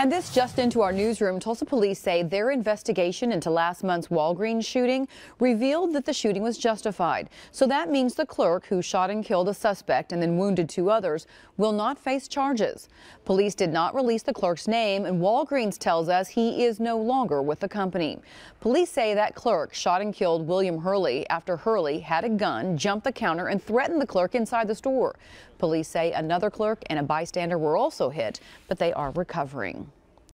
And this just into our newsroom. Tulsa police say their investigation into last month's Walgreens shooting revealed that the shooting was justified. So that means the clerk who shot and killed a suspect and then wounded two others will not face charges. Police did not release the clerk's name, and Walgreens tells us he is no longer with the company. Police say that clerk shot and killed William Hurley after Hurley had a gun, jumped the counter, and threatened the clerk inside the store. Police say another clerk and a bystander were also hit, but they are recovering.